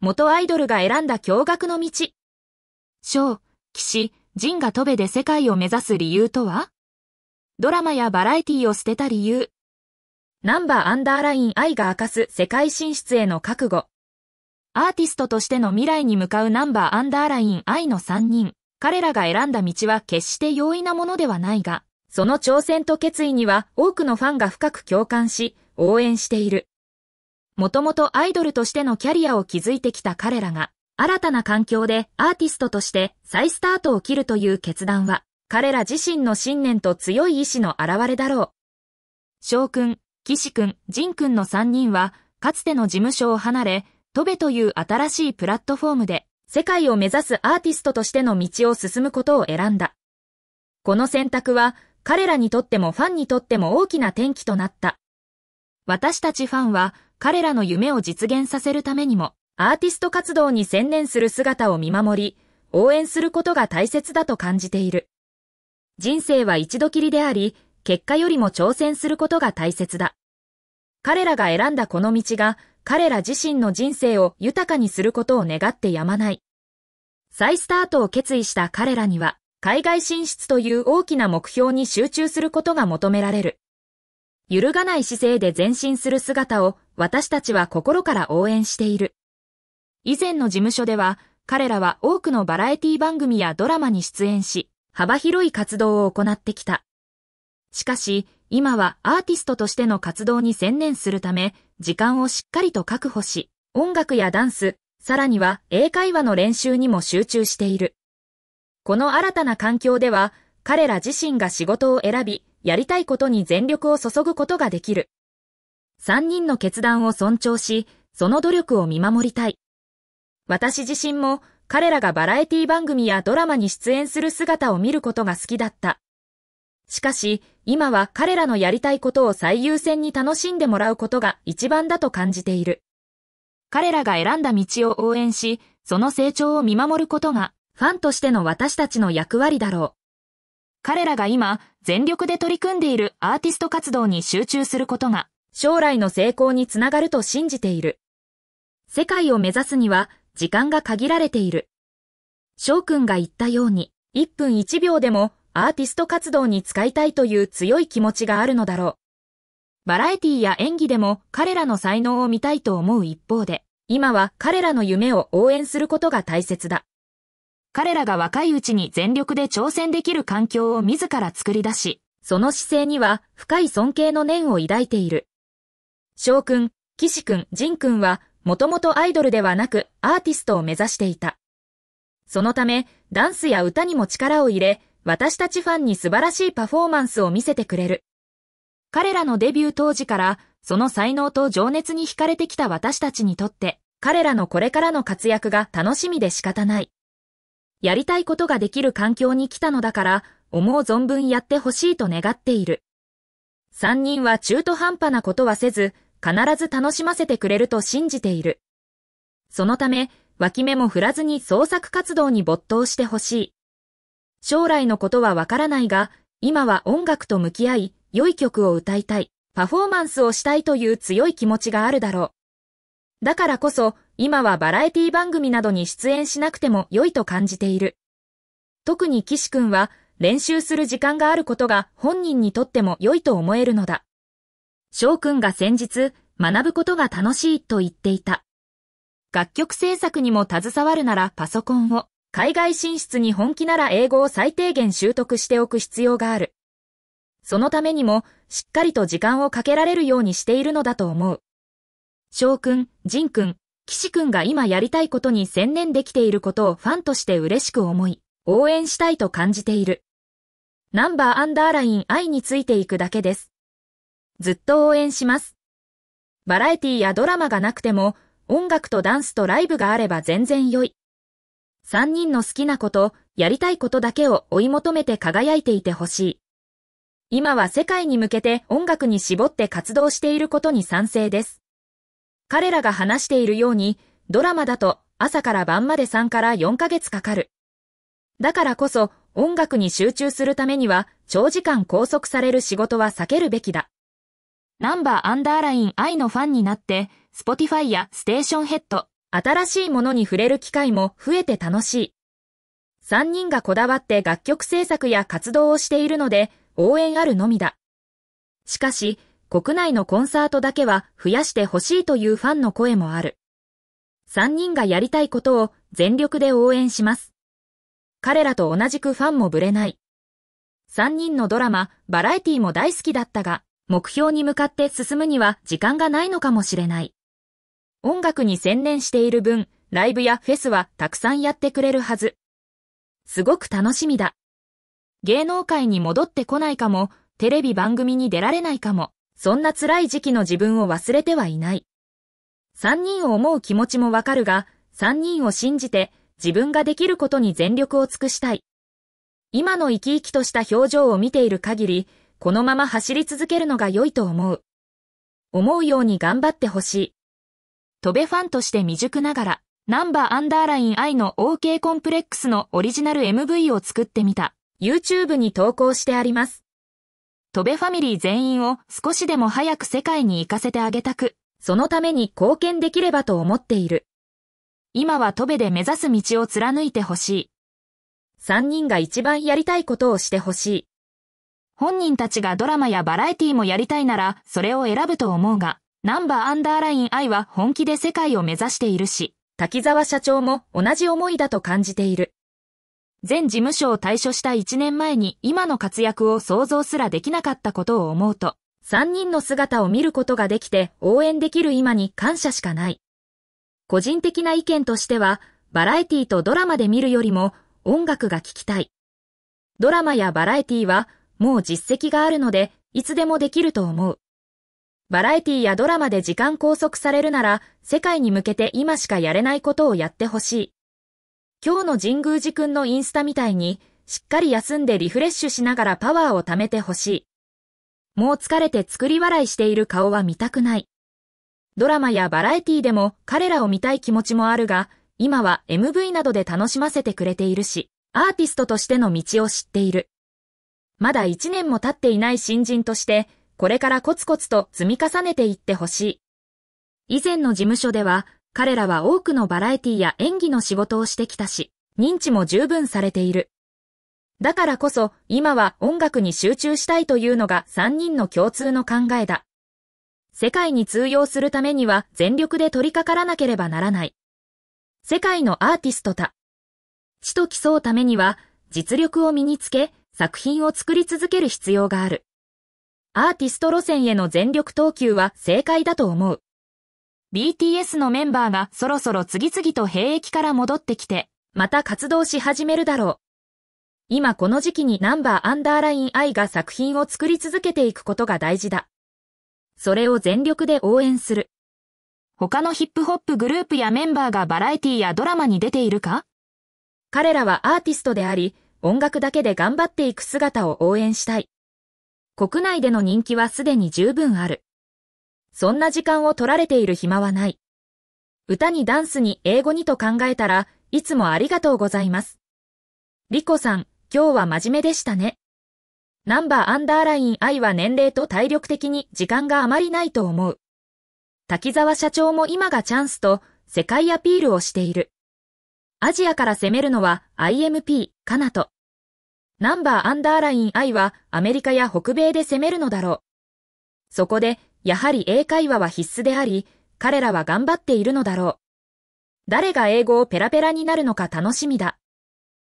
元アイドルが選んだ驚愕の道。翔、騎士、ジがトベで世界を目指す理由とは？ドラマやバラエティを捨てた理由。ナンバーアンダーライン愛が明かす世界進出への覚悟。アーティストとしての未来に向かうナンバーアンダーライン愛の3人。彼らが選んだ道は決して容易なものではないが、その挑戦と決意には多くのファンが深く共感し、応援している。もともとアイドルとしてのキャリアを築いてきた彼らが、新たな環境でアーティストとして再スタートを切るという決断は、彼ら自身の信念と強い意志の表れだろう。翔くん、岸くん、仁くんの3人は、かつての事務所を離れ、トベという新しいプラットフォームで、世界を目指すアーティストとしての道を進むことを選んだ。この選択は、彼らにとってもファンにとっても大きな転機となった。私たちファンは、彼らの夢を実現させるためにも、アーティスト活動に専念する姿を見守り、応援することが大切だと感じている。人生は一度きりであり、結果よりも挑戦することが大切だ。彼らが選んだこの道が、彼ら自身の人生を豊かにすることを願ってやまない。再スタートを決意した彼らには、海外進出という大きな目標に集中することが求められる。揺るがない姿勢で前進する姿を私たちは心から応援している。以前の事務所では、彼らは多くのバラエティ番組やドラマに出演し、幅広い活動を行ってきた。しかし、今はアーティストとしての活動に専念するため、時間をしっかりと確保し、音楽やダンス、さらには英会話の練習にも集中している。この新たな環境では、彼ら自身が仕事を選び、やりたいことに全力を注ぐことができる。三人の決断を尊重し、その努力を見守りたい。私自身も彼らがバラエティ番組やドラマに出演する姿を見ることが好きだった。しかし、今は彼らのやりたいことを最優先に楽しんでもらうことが一番だと感じている。彼らが選んだ道を応援し、その成長を見守ることが、ファンとしての私たちの役割だろう。彼らが今、全力で取り組んでいるアーティスト活動に集中することが、将来の成功につながると信じている。世界を目指すには、時間が限られている。翔くんが言ったように、1分1秒でもアーティスト活動に使いたいという強い気持ちがあるのだろう。バラエティや演技でも彼らの才能を見たいと思う一方で、今は彼らの夢を応援することが大切だ。彼らが若いうちに全力で挑戦できる環境を自ら作り出し、その姿勢には深い尊敬の念を抱いている。翔くん、岸くん、仁くんは、もともとアイドルではなくアーティストを目指していた。そのため、ダンスや歌にも力を入れ、私たちファンに素晴らしいパフォーマンスを見せてくれる。彼らのデビュー当時から、その才能と情熱に惹かれてきた私たちにとって、彼らのこれからの活躍が楽しみで仕方ない。やりたいことができる環境に来たのだから、思う存分やってほしいと願っている。三人は中途半端なことはせず、必ず楽しませてくれると信じている。そのため、脇目も振らずに創作活動に没頭してほしい。将来のことはわからないが、今は音楽と向き合い、良い曲を歌いたい、パフォーマンスをしたいという強い気持ちがあるだろう。だからこそ、今はバラエティ番組などに出演しなくても良いと感じている。特に岸くんは、練習する時間があることが本人にとっても良いと思えるのだ。翔くんが先日、学ぶことが楽しいと言っていた。楽曲制作にも携わるならパソコンを、海外進出に本気なら英語を最低限習得しておく必要がある。そのためにも、しっかりと時間をかけられるようにしているのだと思う。翔くん、仁くん、岸くんが今やりたいことに専念できていることをファンとして嬉しく思い、応援したいと感じている。ナンバーアンダーライン愛についていくだけです。ずっと応援します。バラエティやドラマがなくても、音楽とダンスとライブがあれば全然良い。三人の好きなこと、やりたいことだけを追い求めて輝いていてほしい。今は世界に向けて音楽に絞って活動していることに賛成です。彼らが話しているように、ドラマだと朝から晩まで3から4ヶ月かかる。だからこそ音楽に集中するためには長時間拘束される仕事は避けるべきだ。ナンバーアンダーライン愛のファンになって、 Spotify や Stationhead、新しいものに触れる機会も増えて楽しい。3人がこだわって楽曲制作や活動をしているので応援あるのみだ。しかし、国内のコンサートだけは増やしてほしいというファンの声もある。3人がやりたいことを全力で応援します。彼らと同じくファンもぶれない。3人のドラマ、バラエティも大好きだったが、目標に向かって進むには時間がないのかもしれない。音楽に専念している分、ライブやフェスはたくさんやってくれるはず。すごく楽しみだ。芸能界に戻ってこないかも、テレビ番組に出られないかも、そんな辛い時期の自分を忘れてはいない。三人を思う気持ちもわかるが、三人を信じて自分ができることに全力を尽くしたい。今の生き生きとした表情を見ている限り、このまま走り続けるのが良いと思う。思うように頑張ってほしい。トベファンとして未熟ながら、ナンバーアンダーライン I の OK コンプレックスのオリジナル MV を作ってみた。YouTube に投稿してあります。トベファミリー全員を少しでも早く世界に行かせてあげたく、そのために貢献できればと思っている。今はトベで目指す道を貫いてほしい。三人が一番やりたいことをしてほしい。本人たちがドラマやバラエティもやりたいなら、それを選ぶと思うが、ナンバーアンダーライン I は本気で世界を目指しているし、滝沢社長も同じ思いだと感じている。全事務所を退所した1年前に今の活躍を想像すらできなかったことを思うと、3人の姿を見ることができて応援できる今に感謝しかない。個人的な意見としては、バラエティとドラマで見るよりも音楽が聴きたい。ドラマやバラエティはもう実績があるので、いつでもできると思う。バラエティやドラマで時間拘束されるなら、世界に向けて今しかやれないことをやってほしい。今日の神宮寺くんのインスタみたいに、しっかり休んでリフレッシュしながらパワーを貯めてほしい。もう疲れて作り笑いしている顔は見たくない。ドラマやバラエティでも彼らを見たい気持ちもあるが、今は MV などで楽しませてくれているし、アーティストとしての道を知っている。まだ1年も経っていない新人として、これからコツコツと積み重ねていってほしい。以前の事務所では、彼らは多くのバラエティや演技の仕事をしてきたし、認知も十分されている。だからこそ、今は音楽に集中したいというのが3人の共通の考えだ。世界に通用するためには全力で取り掛からなければならない。世界のアーティストた。地と競うためには、実力を身につけ、作品を作り続ける必要がある。アーティスト路線への全力投球は正解だと思う。BTS のメンバーがそろそろ次々と兵役から戻ってきて、また活動し始めるだろう。今この時期にナンバーアンダーライン I が作品を作り続けていくことが大事だ。それを全力で応援する。他のヒップホップグループやメンバーがバラエティやドラマに出ているか？彼らはアーティストであり、音楽だけで頑張っていく姿を応援したい。国内での人気はすでに十分ある。そんな時間を取られている暇はない。歌にダンスに英語にと考えたらいつもありがとうございます。リコさん、今日は真面目でしたね。ナンバーアンダーライン I は年齢と体力的に時間があまりないと思う。滝沢社長も今がチャンスと世界アピールをしている。アジアから攻めるのは IMP、カナと。ナンバーアンダーライン I はアメリカや北米で攻めるのだろう。そこでやはり英会話は必須であり、彼らは頑張っているのだろう。誰が英語をペラペラになるのか楽しみだ。